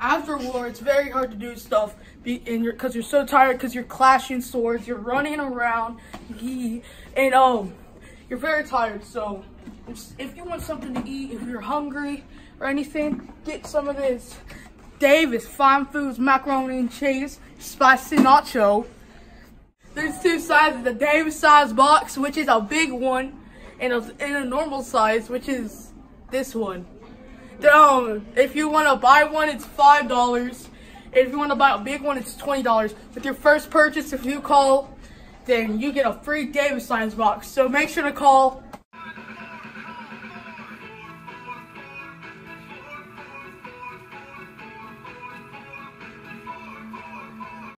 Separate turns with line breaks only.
After war, it's very hard to do stuff because you're so tired because you're clashing swords, you're running around, and um, you're very tired. So if you want something to eat, if you're hungry or anything, get some of this Davis Fine Foods macaroni and cheese spicy nacho. There's two sizes, the Davis size box, which is a big one, and a, a normal size, which is this one. Um, if you want to buy one, it's $5. If you want to buy a big one, it's $20. With your first purchase, if you call, then you get a free Davis Science box. So make sure to call